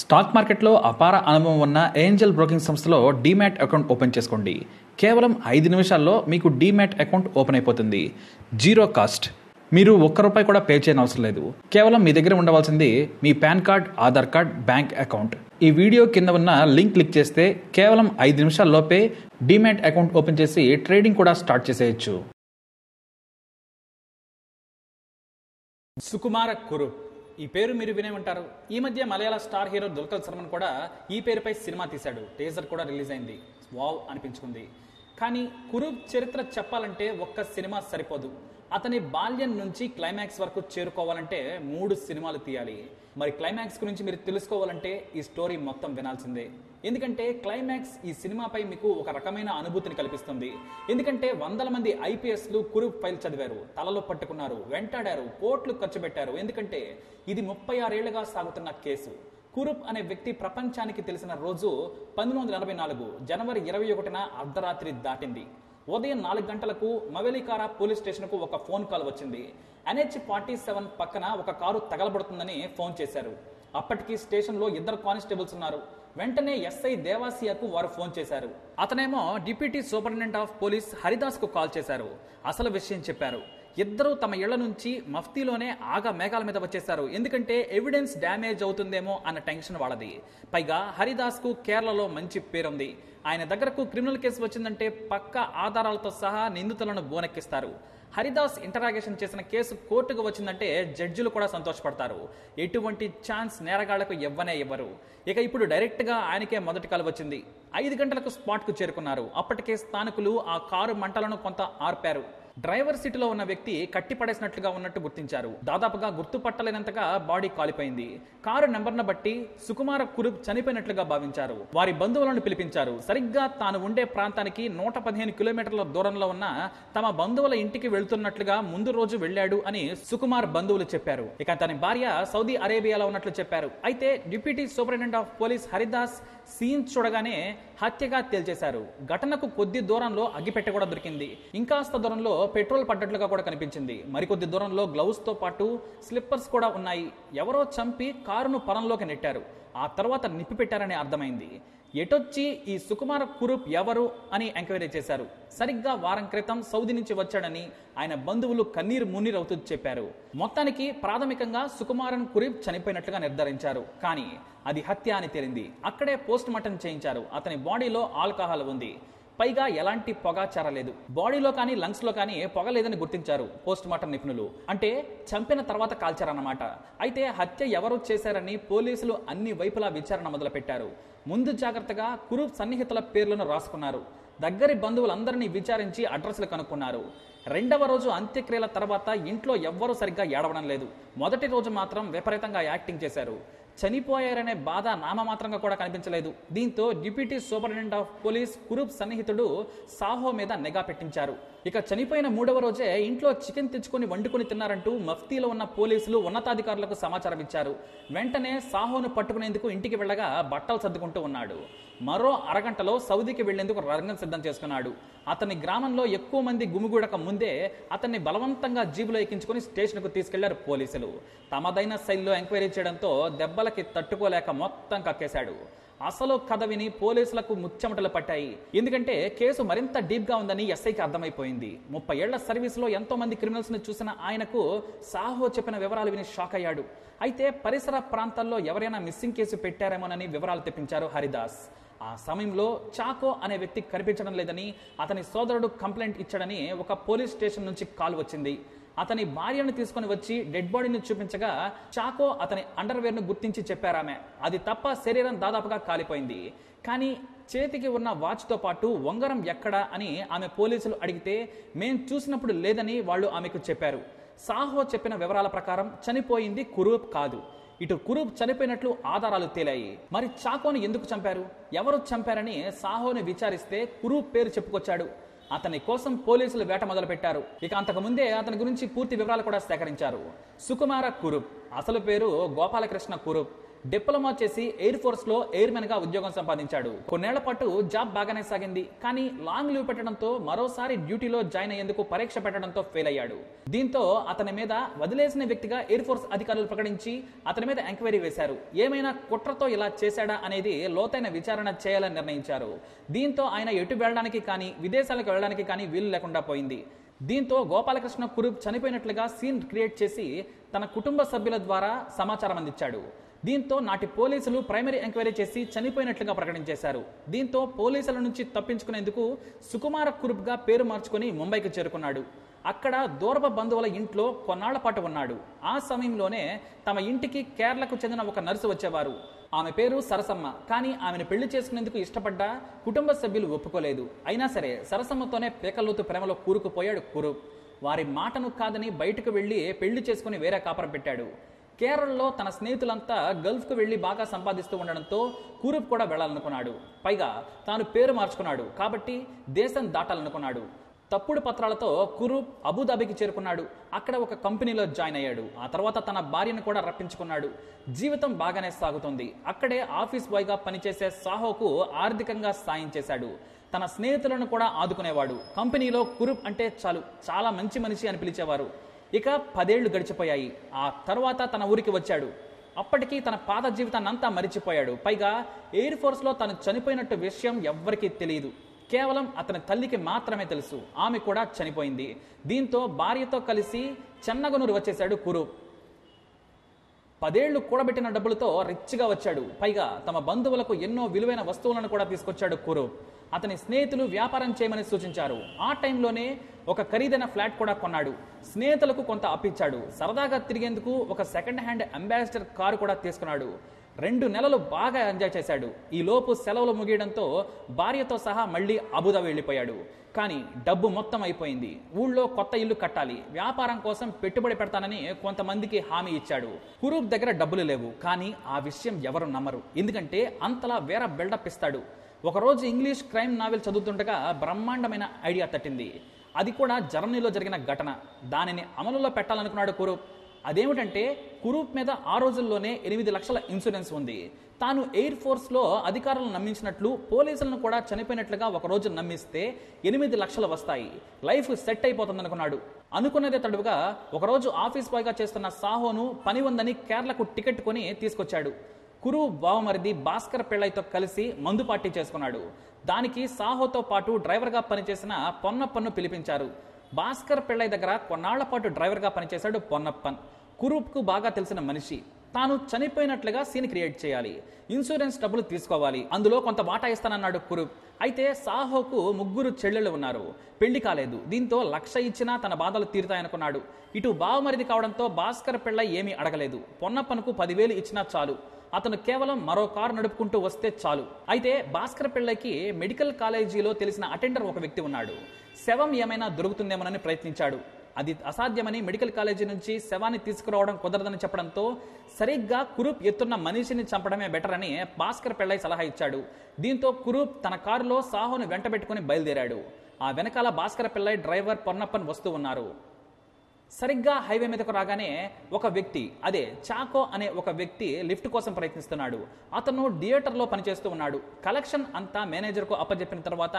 Stock మార్కెట్లో అపార అనుభవం ఉన్న ఏంజల్ బ్రోకింగ్ సంస్థలో డీమ్యాట్ అకౌంట్ ఓపెన్ చేసుకోండి. కేవలం ఐదు నిమిషాల్లో మీకు డీమ్యాట్ అకౌంట్ ఓపెన్ అయిపోతుంది. Zero cost. మీరు ఒక్క రూపాయి కూడా పే చేయని అవసరం లేదు. కేవలం మీ దగ్గర ఉండవలసింది మీ PAN card Aadhaar card bank account. ఈ వీడియో కింద ఉన్న లింక్ క్లిక్ చేస్తే కేవలం ఐదు నిమిషాల్లోపే డీమ్యాట్ అకౌంట్ ఓపెన్ చేసి ట్రేడింగ్ కూడా స్టార్ట్ చేసేయచ్చు. సుకుమార కురు. ఈ పేరు మీరు వినే ఉంటారు. ఈ మధ్య మలయాళ స్టార్ హీరో దుల్కర్ సల్మాన్ కూడా ఈ పేరుపై సినిమా తీశాడు. టేజర్ కూడా రిలీజ్ అయింది. వావ్ అనిపించుకుంది. కానీ కురూప్ చరిత్ర చెప్పాలంటే ఒక్క సినిమా సరిపోదు. అతని బాల్యం నుంచి క్లైమాక్స్ వరకు చేరుకోవాలంటే మూడు సినిమాలు తీయాలి. మరి క్లైమాక్స్ గురించి మీరు తెలుసుకోవాలంటే ఈ స్టోరీ మొత్తం వినాల్సిందే. ఎందుకంటే క్లైమాక్స్ ఈ సినిమాపై మీకు ఒక రకమైన అనుభూతిని కల్పిస్తుంది. ఎందుకంటే వందల మంది ఐపీఎస్లు కురు ఫైల్ చదివారు తలలో పట్టుకున్నారు వెంటాడారు కోట్లు ఖర్చు పెట్టారు. ఎందుకంటే ఇది ముప్పై ఆరేళ్ళుగా సాగుతున్న కేసు. కురుప్ అనే వ్యక్తి ప్రపంచానికి తెలిసిన రోజు పంతొమ్మిది వందల ఎనభై నాలుగు జనవరి ఇరవై ఒకటిన అర్ధరాత్రి దాటింది. ఉదయం నాలుగు గంటలకు మవెలికారా పోలీస్ స్టేషన్కు ఒక ఫోన్ కాల్ వచ్చింది. ఎన్హెచ్ ఫార్టీ సెవెన్ పక్కన ఒక కారు తగలబడుతుందని ఫోన్ చేశారు. అప్పటికి స్టేషన్లో ఇద్దరు కానిస్టేబుల్స్ ఉన్నారు. వెంటనే ఎస్ఐ దేవాసియాకు వారు ఫోన్ చేశారు. అతనేమో డిప్యూటీ సూపరింటెండెంట్ ఆఫ్ పోలీస్ హరిదాస్కు కాల్ చేశారు. అసలు విషయం చెప్పారు. ఇద్దరు తమ ఇళ్ళ నుంచి మఫ్తీలోనే ఆగా మేఘాల మీద వచ్చేశారు. ఎందుకంటే ఎవిడెన్స్ డ్యామేజ్ అవుతుందేమో అన్న టెన్షన్ వాళ్ళది. పైగా హరిదాస్కు కేరళలో మంచి పేరుంది. ఆయన దగ్గరకు క్రిమినల్ కేసు వచ్చిందంటే పక్క ఆధారాలతో సహా నిందితులను బోనెక్కిస్తారు. హరిదాస్ ఇంటరాగేషన్ చేసిన కేసు కోర్టుకు వచ్చిందంటే జడ్జిలు కూడా సంతోషపడతారు. ఎటువంటి ఛాన్స్ నేరగాళ్ళకు ఇవ్వనే ఇవ్వరు. ఇక ఇప్పుడు డైరెక్ట్గా ఆయనకే మొదటి కాలు వచ్చింది. ఐదు గంటలకు స్పాట్కు చేరుకున్నారు. అప్పటికే స్థానికులు ఆ కారు మంటలను కొంత ఆర్పారు. డ్రైవర్ సీటులో ఉన్న వ్యక్తి కట్టిపడేసినట్లుగా ఉన్నట్టు గుర్తించారు. దాదాపుగా గుర్తుపట్టలేనంతగా బాడీ కాలిపోయింది. కారు నెంబర్ను బట్టి సుకుమార కురుప్ చనిపోయినట్లుగా భావించారు. వారి బంధువులను పిలిపించారు. సరిగ్గా తాను ఉండే ప్రాంతానికి నూట పదిహేను కిలోమీటర్ల దూరంలో ఉన్న తమ బంధువుల ఇంటికి వెళ్తున్నట్లుగా ముందు రోజు వెళ్ళాడు అని సుకుమార్ బంధువులు చెప్పారు. ఇక తన భార్య సౌదీ అరేబియాలో ఉన్నట్లు చెప్పారు. అయితే deputy superintendent of police Haridas scene చూడగానే హత్యగా తేల్చేశారు. ఘటనకు కొద్ది దూరంలో అగ్గిపెట్టె కూడా దొరికింది. ఇంకాస్త దూరంలో పెట్రోల్ పడ్డట్లుగా కూడా కనిపించింది. మరికొద్ది దూరంలో గ్లౌస్తో పాటు స్లిప్పర్స్ కూడా ఉన్నాయి. ఎవరో చంపి కారును పొలంలోకి నెట్టారు. ఆ తర్వాత నిప్పి పెట్టారని అర్థమైంది. ఎటొచ్చి ఈ సుకుమార కురూప్ ఎవరు అని ఎంక్వైరీ చేశారు. సరిగ్గా వారం క్రితం సౌదీ నుంచి వచ్చాడని ఆయన బంధువులు కన్నీరు మున్నీరు అవుతూ చెప్పారు. మొత్తానికి ప్రాథమికంగా సుకుమారన్ కురీప్ చనిపోయినట్లుగా నిర్ధారించారు. కానీ అది హత్య అని తేలింది. అక్కడే పోస్ట్ మార్టం చేయించారు. అతని బాడీలో ఆల్కహాల్ ఉంది. పైగా ఎలాంటి పొగ చేరలేదు బాడీలో కానీ లంగ్స్లో కానీ పొగ లేదని గుర్తించారు పోస్ట్ మార్టం నిపుణులు. అంటే చంపిన తర్వాత కాల్చారన్నమాట. అయితే హత్య ఎవరు చేశారని పోలీసులు అన్ని వైపులా విచారణ మొదలుపెట్టారు. ముందు జాగ్రత్తగా కురూప్ సన్నిహితుల పేర్లను రాసుకున్నారు. దగ్గరి బంధువులందరినీ విచారించి అడ్రస్లు కనుక్కున్నారు. రెండవ రోజు అంత్యక్రియల తర్వాత ఇంట్లో ఎవ్వరూ సరిగ్గా ఏడవడం లేదు. మొదటి రోజు మాత్రం విపరీతంగా యాక్టింగ్ చేశారు. చనిపోయారనే బాధ నామమాత్రంగా కూడా కనిపించలేదు. దీంతో deputy superintendent of police Kurup సన్నిహితుడు సాహో మీద నిఘా పెట్టించారు. ఇక చనిపోయిన మూడవ రోజే ఇంట్లో చికెన్ తెచ్చుకొని వండుకొని తిన్నారంటూ మఫ్తీలో ఉన్న పోలీసులు ఉన్నతాధికారులకు సమాచారం ఇచ్చారు. వెంటనే సాహోను పట్టుకునేందుకు ఇంటికి వెళ్ళగా బట్టలు సర్దుకుంటూ ఉన్నాడు. మరో అరగంటలో సౌదీకి వెళ్ళేందుకు రంగం సిద్ధం చేసుకున్నాడు. అతని గ్రామంలో ఎక్కువ మంది గుమిగూడక ముందే అతన్ని బలవంతంగా జీబులో ఎక్కించుకుని స్టేషన్కు తీసుకెళ్ళారు పోలీసులు. తమదైన శైలిలో ఎంక్వైరీ చేయడంతో దెబ్బలకి తట్టుకోలేక మొత్తం కక్కేశాడు. అసలు కథ విని పోలీసులకు ముచ్చెమటలు పట్టాయి. ఎందుకంటే కేసు మరింత డీప్గా ఉందని ఎస్ఐకి అర్థమైపోయింది. ముప్పై ఏళ్ళ సర్వీస్లో ఎంతో మంది క్రిమినల్స్ని చూసిన ఆయనకు సాహో చెప్పిన వివరాలు విని షాక్ అయ్యాడు. అయితే పరిసర ప్రాంతాల్లో ఎవరైనా మిస్సింగ్ కేసు పెట్టారేమోనని వివరాలు తెప్పించారు హరిదాస్. ఆ సమయంలో చాకో అనే వ్యక్తి కనిపించడం లేదని అతని సోదరుడు కంప్లైంట్ ఇచ్చాడని ఒక పోలీస్ స్టేషన్ నుంచి కాల్ వచ్చింది. అతని భార్యను తీసుకొని వచ్చి డెడ్ బాడీని చూపించగా చాకో అతని అండర్వేర్ను గుర్తించి చెప్పారామె. అది తప్ప శరీరం దాదాపుగా కాలిపోయింది. కానీ చేతికి ఉన్న వాచ్తో పాటు ఉంగరం ఎక్కడా అని ఆమె పోలీసులు అడిగితే మేం చూసినప్పుడు లేదని వాళ్ళు ఆమెకు చెప్పారు. సాహో చెప్పిన వివరాల ప్రకారం చనిపోయింది కురూప్ కాదు. ఇటు కురూప్ చనిపోయినట్లు ఆధారాలు తేలాయి. మరి చాకోని ఎందుకు చంపారు? ఎవరు చంపారని సాహోని విచారిస్తే కురూప్ పేరు చెప్పుకొచ్చాడు. అతని కోసం పోలీసులు వేట మొదలుపెట్టారు. ఇక అంతకు ముందే అతని గురించి పూర్తి వివరాలు కూడా సేకరించారు. సుకుమార కురుప్. అసలు పేరు గోపాలకృష్ణ కురుప్. డిప్లొమా చేసి ఎయిర్ ఫోర్స్లో ఎయిర్గా ఉద్యోగం సంపాదించాడు. కొన్నేళ్ళ పాటు జాబ్ బాగానే సాగింది. కానీ లాంగ్ లీవ్ పెట్టడంతో మరోసారి డ్యూటీలో జాయిన్ అయ్యేందుకు పరీక్ష పెట్టడంతో ఫెయిల్ అయ్యాడు. దీంతో అతని మీద వదిలేసిన వ్యక్తిగా ఎయిర్ ఫోర్స్ అధికారులు ప్రకటించి అతని మీద ఎంక్వైరీ వేశారు. ఏమైనా కుట్రతో ఇలా చేశాడా అనేది లోతైన విచారణ చేయాలని నిర్ణయించారు. దీంతో ఆయన ఎటు వెళ్ళడానికి కానీ విదేశాలకు వెళ్ళడానికి కానీ వీలు లేకుండా పోయింది. దీంతో గోపాలకృష్ణ కురుప్ చనిపోయినట్లుగా సీన్ క్రియేట్ చేసి తన కుటుంబ సభ్యుల ద్వారా సమాచారం అందించాడు. దీంతో నాటి పోలీసులు ప్రైమరీ ఎంక్వైరీ చేసి చనిపోయినట్లుగా ప్రకటించేశారు. దీంతో పోలీసుల నుంచి తప్పించుకునేందుకు సుకుమార కురుప్గా పేరు మార్చుకుని ముంబైకి చేరుకున్నాడు. అక్కడ దూరప బంధువుల ఇంట్లో కొన్నాళ్ళ పాటు ఉన్నాడు. ఆ సమయంలోనే తమ ఇంటికి కేరళకు చెందిన ఒక నర్సు వచ్చేవారు. ఆమె పేరు సరసమ్మ. కానీ ఆమెను పెళ్ళి చేసుకునేందుకు ఇష్టపడ్డ కుటుంబ సభ్యులు ఒప్పుకోలేదు. అయినా సరే సరసమ్మతోనే పేకల్లోతు ప్రేమలో కూరుకుపోయాడు కురు వారి మాటను కాదని బయటకు వెళ్ళి పెళ్ళి చేసుకుని వేరే కాపరం పెట్టాడు. కేరళలో తన స్నేహితులంతా గల్ఫ్కు వెళ్ళి బాగా సంపాదిస్తూ ఉండడంతో కూరుప్ కూడా వెళ్ళాలనుకున్నాడు. పైగా తాను పేరు మార్చుకున్నాడు. కాబట్టి దేశం దాటాలనుకున్నాడు. తప్పుడు పత్రాలతో కురూప్ అబుదాబికి చేరుకున్నాడు. అక్కడ ఒక కంపెనీలో జాయిన్ అయ్యాడు. ఆ తర్వాత తన భార్యను కూడా రప్పించుకున్నాడు. జీవితం బాగానే సాగుతుంది. అక్కడే ఆఫీస్ బాయ్గా పనిచేసే సాహోకు ఆర్థికంగా సాయం చేశాడు. తన స్నేహితులను కూడా ఆదుకునేవాడు. కంపెనీలో కురూప్ అంటే చాలు చాలా మంచి మనిషి అని పిలిచేవారు. ఇక పదేళ్ళు గడిచిపోయాయి. ఆ తర్వాత తన ఊరికి వచ్చాడు. అప్పటికీ తన పాత జీవితాన్ని అంతా మరిచిపోయాడు. పైగా ఎయిర్ ఫోర్స్లో తను చనిపోయినట్టు విషయం ఎవ్వరికీ తెలియదు కేవలం అతని తల్లికి మాత్రమే తెలుసు. ఆమె కూడా చనిపోయింది. దీంతో భార్యతో కలిసి చెన్నగనూరు వచ్చేశాడు కురు పదేళ్ళు కూడబెట్టిన డబ్బులతో రిచ్గా వచ్చాడు. పైగా తమ బంధువులకు ఎన్నో విలువైన వస్తువులను కూడా తీసుకొచ్చాడు కురు. అతని స్నేహితులు వ్యాపారం చేయమని సూచించారు. ఆ టైంలోనే ఒక ఖరీదైన ఫ్లాట్ కూడా కొన్నాడు. స్నేహితులకు కొంత అప్పించాడు సరదాగా తిరిగేందుకు ఒక సెకండ్ హ్యాండ్ అంబాసిడర్ కారు కూడా తీసుకున్నాడు. రెండు నెలలు బాగా ఎంజాయ్ చేశాడు. ఈ లోపు సెలవులు ముగియడంతో భార్యతో సహా మళ్ళీ అబుదా వెళ్ళిపోయాడు. కానీ డబ్బు మొత్తం అయిపోయింది. ఊళ్ళో కొత్త ఇల్లు కట్టాలి. వ్యాపారం కోసం పెట్టుబడి పెడతానని కొంతమందికి హామీ ఇచ్చాడు. కురూప్ దగ్గర డబ్బులు లేవు. కానీ ఆ విషయం ఎవరు నమ్మరు. ఎందుకంటే అంతలా వేరే బిల్డప్ ఇస్తాడు. ఒకరోజు ఇంగ్లీష్ క్రైమ్ నావెల్ చదువుతుండగా బ్రహ్మాండమైన ఐడియా తట్టింది. అది కూడా జర్మనీలో జరిగిన ఘటన. దానిని అమలులో పెట్టాలనుకున్నాడు కురూప్ అదేమిటంటే కురూప్ మీద ఆ రోజుల్లోనే ఎనిమిది లక్షల ఇన్సూరెన్స్ ఉంది. తాను ఎయిర్ ఫోర్స్లో అధికారులను నమ్మించినట్లు పోలీసులను కూడా చనిపోయినట్లుగా ఒక రోజు నమ్మిస్తే ఎనిమిది లక్షలు వస్తాయి. లైఫ్ సెట్ అయిపోతుంది అనుకున్నాడు అనుకున్నదే తడువుగా ఒకరోజు ఆఫీస్ బాయ్గా చేస్తున్న సాహోను పని ఉందని కేరళకు టికెట్ కొని తీసుకొచ్చాడు. కురు బావమరిది భాస్కర్ పిళ్ళైతో కలిసి మందు పార్టీ చేసుకున్నాడు. దానికి సాహోతో పాటు డ్రైవర్గా పనిచేసిన పొన్నప్పన్ను పిలిపించారు. భాస్కర్ పిళ్ళై దగ్గర కొన్నాళ్ళ పాటు డ్రైవర్గా పనిచేశాడు పొన్నప్పన్. కురూప్కు బాగా తెలిసిన మనిషి. తాను చనిపోయినట్లుగా సీన్ క్రియేట్ చేయాలి. ఇన్సూరెన్స్ డబ్బులు తీసుకోవాలి. అందులో కొంత వాటా ఇస్తానన్నాడు కురూప్. అయితే సాహోకు ముగ్గురు చెల్లెళ్ళు ఉన్నారు. పెళ్ళి కాలేదు. దీంతో లక్ష ఇచ్చినా తన బాధలు తీరుతాయనుకున్నాడు. ఇటు బావమరిది కావడంతో భాస్కర్ పిళ్ళ ఏమీ అడగలేదు. పొన్నప్పనుకు పదివేలు ఇచ్చినా చాలు. అతను కేవలం మరో కారు నడుపుకుంటూ వస్తే చాలు. అయితే భాస్కర్ పిళ్ళకి మెడికల్ కాలేజీలో తెలిసిన అటెండర్ ఒక వ్యక్తి ఉన్నాడు. శవం ఏమైనా దొరుకుతుందేమోనని ప్రయత్నించాడు. అది అసాధ్యమని మెడికల్ కాలేజీ నుంచి శవాన్ని తీసుకురావడం కుదరదని చెప్పడంతో సరిగ్గా కురూప్ ఎత్తున్న మనిషిని చంపడమే బెటర్ అని భాస్కర్ పెళ్ళై సలహా ఇచ్చాడు. దీంతో కురూప్ తన కారులో సాహోను వెంటబెట్టుకుని బయలుదేరాడు. ఆ వెనకాల భాస్కర్ పిల్లై డ్రైవర్ పొన్నప్పన్ వస్తూ ఉన్నారు. సరిగ్గా హైవే మీదకు రాగానే ఒక వ్యక్తి అదే చాకో అనే ఒక వ్యక్తి లిఫ్ట్ కోసం ప్రయత్నిస్తున్నాడు. అతను థియేటర్లో పనిచేస్తూ ఉన్నాడు. కలెక్షన్ అంతా మేనేజర్కు అప్పచెప్పిన తర్వాత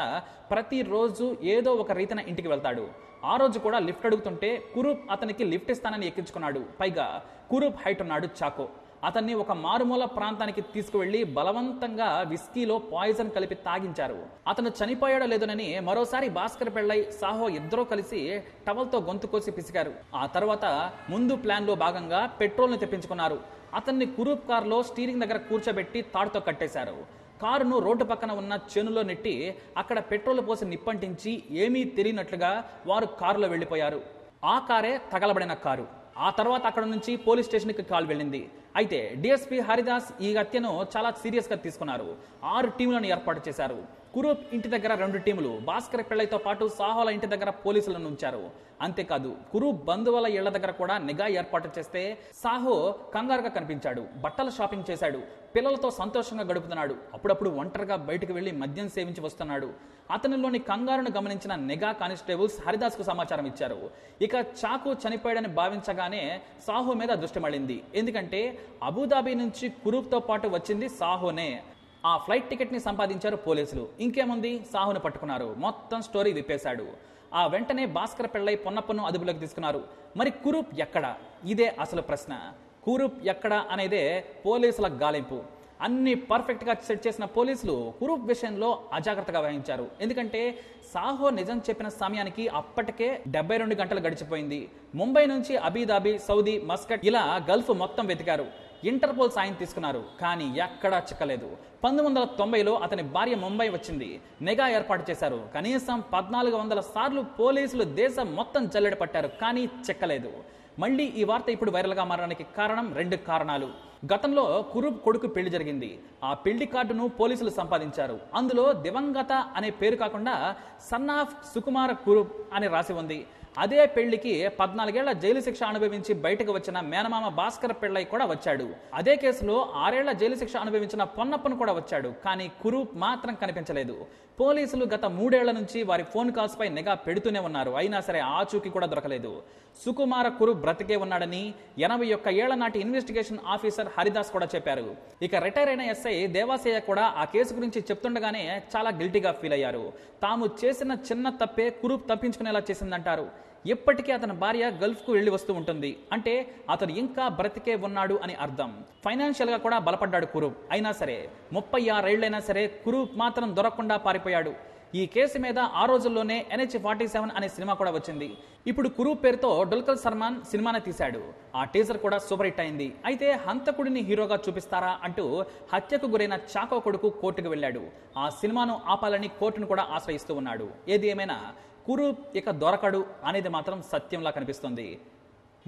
ప్రతిరోజు ఏదో ఒక రీతిన ఇంటికి వెళ్తాడు. ఆ రోజు కూడా లిఫ్ట్ అడుగుతుంటే కురూప్ అతనికి లిఫ్ట్ ఇస్తానని ఎక్కించుకున్నాడు. పైగా కురూప్ హైట్ ఉన్నాడు చాకో. అతన్ని ఒక మారుమూల ప్రాంతానికి తీసుకువెళ్ళి బలవంతంగా విస్కీలో పాయిజన్ కలిపి తాగించారు. అతను చనిపోయాడో లేదోనని మరోసారి భాస్కర్ పెళ్ళై సాహో ఇద్దరూ కలిసి టవల్తో గొంతు కోసి పిసికారు. ఆ తర్వాత ముందు ప్లాన్లో భాగంగా పెట్రోల్ను తెప్పించుకున్నారు. అతన్ని కురూప్ కారులో స్టీరింగ్ దగ్గర కూర్చోబెట్టి తాడుతో కట్టేశారు. కారును రోడ్డు పక్కన ఉన్న చేనులో నెట్టి అక్కడ పెట్రోల్ పోసి నిప్పంటించి ఏమీ తెలియనట్లుగా వారు కారులో వెళ్ళిపోయారు. ఆ కారే తగలబడిన కారు. ఆ తర్వాత అక్కడ నుంచి పోలీస్ స్టేషన్కి కాల్ వెళ్ళింది. అయితే డిఎస్పీ హరిదాస్ ఈ హత్యను చాలా సీరియస్గా తీసుకున్నారు. ఆరు టీములను ఏర్పాటు చేశారు. కురూప్ ఇంటి దగ్గర రెండు టీములు భాస్కర్ పిళ్ళైతో పాటు సాహోల ఇంటి దగ్గర పోలీసులను ఉంచారు. అంతేకాదు కురూప్ బంధువుల ఇళ్ళ దగ్గర కూడా నిఘా ఏర్పాటు చేస్తే సాహో కంగారుగా కనిపించాడు. బట్టల షాపింగ్ చేశాడు. పిల్లలతో సంతోషంగా గడుపుతున్నాడు. అప్పుడప్పుడు ఒంటరిగా బయటకు వెళ్ళి మద్యం సేవించి వస్తున్నాడు. అతనిలోని కంగారును గమనించిన నిఘా కానిస్టేబుల్స్ హరిదాస్కు సమాచారం ఇచ్చారు. ఇక చాకు చనిపోయాడని భావించగానే సాహో మీద దృష్టి మళ్ళింది. ఎందుకంటే అబుదాబీ నుంచి కురూప్తో పాటు వచ్చింది సాహోనే. ఆ ఫ్లైట్ టికెట్ని సంపాదించారు పోలీసులు. ఇంకేముంది? సాహును పట్టుకున్నారు. మొత్తం స్టోరీ విప్పేశాడు. ఆ వెంటనే భాస్కర్ పెళ్ళై పొన్నప్పను అదుపులోకి తీసుకున్నారు. మరి కురూప్ ఎక్కడ? ఇదే అసలు ప్రశ్న. కురూప్ ఎక్కడ అనేదే పోలీసుల గాలింపు. అన్ని పర్ఫెక్ట్గా సెట్ చేసిన పోలీసులు కురూప్ విషయంలో అజాగ్రత్తగా వహించారు. ఎందుకంటే సాహో నిజం చెప్పిన సమయానికి అప్పటికే డెబ్బై రెండు గంటలు గడిచిపోయింది. ముంబై నుంచి అబీదాబీ సౌదీ మస్కట్ ఇలా గల్ఫ్ మొత్తం వెతికారు. ఇంటర్పోల్ సాయం తీసుకున్నారు కానీ ఎక్కడా చిక్కలేదు. పంతొమ్మిది వందల తొంభైలో అతని భార్య ముంబై వచ్చింది. నిఘా ఏర్పాటు చేశారు. కనీసం పద్నాలుగు వందల సార్లు పోలీసులు దేశం మొత్తం జల్లెడ పట్టారు కానీ చిక్కలేదు. మళ్ళీ ఈ వార్త ఇప్పుడు వైరల్గా మారడానికి కారణం రెండు కారణాలు. గతంలో కురూప్ కొడుకు పెళ్ళి జరిగింది. ఆ పెళ్ళి కార్డును పోలీసులు సంపాదించారు. అందులో దివంగత అనే పేరు కాకుండా సన్ ఆఫ్ సుకుమార కురూప్ అని రాసి ఉంది. అదే పెళ్ళికి పద్నాలుగేళ్ళ జైలు శిక్ష అనుభవించి బయటకు వచ్చిన మేనమామ భాస్కర్ పెళ్ళై కూడా వచ్చాడు. అదే కేసులో ఆరేళ్ళ జైలు శిక్ష అనుభవించిన పొన్నప్పను కూడా వచ్చాడు. కానీ కురూప్ మాత్రం కనిపించలేదు. పోలీసులు గత మూడేళ్ళ నుంచి వారి ఫోన్ కాల్స్ పై నిఘా పెడుతూనే ఉన్నారు. అయినా సరే ఆచూకీ కూడా దొరకలేదు. సుకుమార కురు బ్రతికే ఉన్నాడని ఎనభై ఒక్క ఏళ్ళ నాటి ఇన్వెస్టిగేషన్ ఆఫీసర్ హరిదాస్ కూడా చెప్పారు. ఇక రిటైర్ అయిన ఎస్ఐ దేవాసయ్య కూడా ఆ కేసు గురించి చెప్తుండగానే చాలా గిల్టీగా ఫీల్ అయ్యారు. తాము చేసిన చిన్న తప్పే కురూప్ తప్పించుకునేలా చేసిందంటారు. ఇప్పటికీ అతని భార్య గల్ఫ్కు వెళ్ళి వస్తూ ఉంటుంది. అంటే అతను ఇంకా బ్రతికే ఉన్నాడు అని అర్థం. ఫైనాన్షియల్గా కూడా బలపడ్డాడు కురూప్. అయినా సరే ముప్పై ఆరేళ్ళైనా సరే కురూప్ మాత్రం దొరకకుండా పారిపోయాడు. ఈ కేసు మీద ఆ రోజుల్లోనే ఎన్హెచ్ ఫార్టీ సెవెన్ అనే సినిమా కూడా వచ్చింది. ఇప్పుడు కురు పేరుతో డుల్కల్ సల్మాన్ సినిమానే తీశాడు. ఆ టీజర్ కూడా సూపర్ హిట్ అయింది. అయితే హంతకుడిని హీరోగా చూపిస్తారా అంటూ హత్యకు గురైన చాకో కొడుకు కోర్టుకు వెళ్ళాడు. ఆ సినిమాను ఆపాలని కోర్టును కూడా ఆశ్రయిస్తూ ఉన్నాడు. ఏది ఏమైనా కురు ఇక దొరకడు అనేది మాత్రం సత్యంలా కనిపిస్తుంది.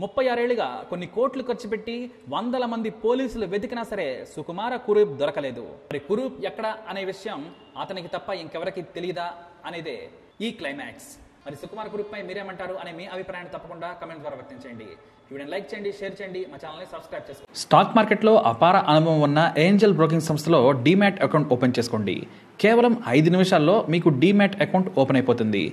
ముప్పై ఆరేళ్ళుగా కొన్ని కోట్లు ఖర్చు పెట్టి వందల మంది పోలీసులు వెతికినా సరే సుకుమార కురూప్ దొరకలేదు. మరి కురూప్ ఎక్కడ అనే విషయం అతనికి తప్ప ఇంకెవరికి తెలియదా అనేదే ఈ క్లైమాక్స్. మరి సుకుమార్ గ్రూప్పై పై మీరేమంటారు అనే మీ అభిప్రాయాన్ని తప్పకుండా కమెంట్ ద్వారా వ్యక్తించండి వీడియోని లైక్ చేయండి షేర్ చేయండి మా ఛానల్ని సబ్స్క్రైబ్ చేసుకోండి. స్టాక్ మార్కెట్లో అపార అనుభవం ఉన్న ఏంజల్ బ్రోకింగ్ సంస్థలో డీమ్యాట్ అకౌంట్ ఓపెన్ చేసుకోండి. కేవలం ఐదు నిమిషాల్లో మీకు డీమ్యాట్ అకౌంట్ ఓపెన్ అయిపోతుంది.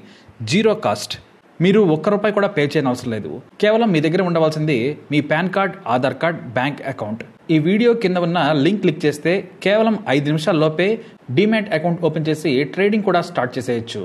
Zero cost. మీరు ఒక్క రూపాయి కూడా పే చేయని అవసరం లేదు. కేవలం మీ దగ్గర ఉండవలసింది మీ pan card Aadhaar card bank account. ఈ వీడియో కింద ఉన్న లింక్ క్లిక్ చేస్తే కేవలం ఐదు నిమిషాల్లోపే డీమ్యాట్ అకౌంట్ ఓపెన్ చేసి ట్రేడింగ్ కూడా స్టార్ట్ చేసేయచ్చు.